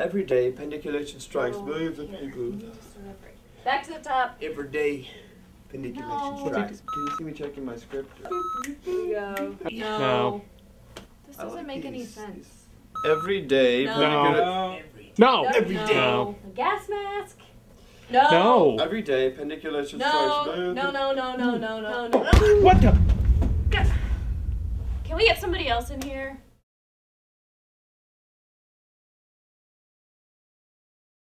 Every day, pandiculation strikes Oh, millions of people. Back to the top. Every day, pandiculation No. strikes. Can you see me checking my script? There you go. No. No. This doesn't like make any these. sense. Every day, No. pandiculation. No. No. Every day. No. A gas mask. No. No. Every day, pandiculation No. strikes No. No. No. No. No. No. No. No. What the? Can we get somebody else in here?